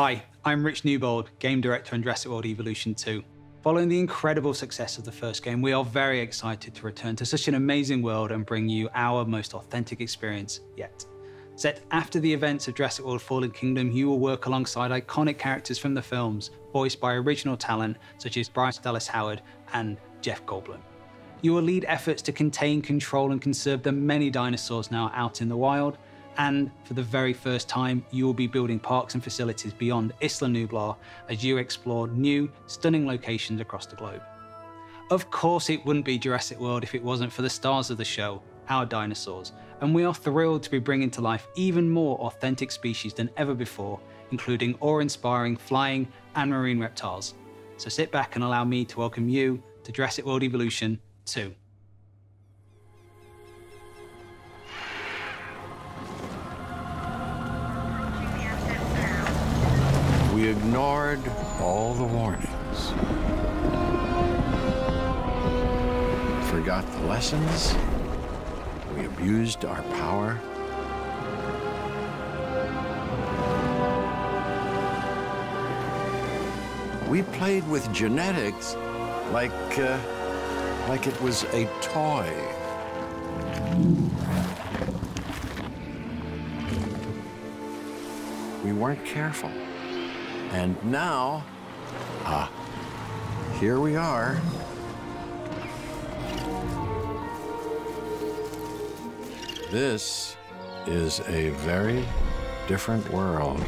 Hi, I'm Rich Newbold, game director on Jurassic World Evolution 2. Following the incredible success of the first game, we are very excited to return to such an amazing world and bring you our most authentic experience yet. Set after the events of Jurassic World Fallen Kingdom, you will work alongside iconic characters from the films, voiced by original talent such as Bryce Dallas Howard and Jeff Goldblum. You will lead efforts to contain, control, and conserve the many dinosaurs now out in the wild, and for the very first time, you will be building parks and facilities beyond Isla Nublar as you explore new, stunning locations across the globe. Of course, it wouldn't be Jurassic World if it wasn't for the stars of the show, our dinosaurs, and we are thrilled to be bringing to life even more authentic species than ever before, including awe-inspiring flying and marine reptiles. So sit back and allow me to welcome you to Jurassic World Evolution 2. Ignored all the warnings. Forgot the lessons. We abused our power. We played with genetics like, uh, like it was a toy. We weren't careful. And now, ah, here we are. This is a very different world.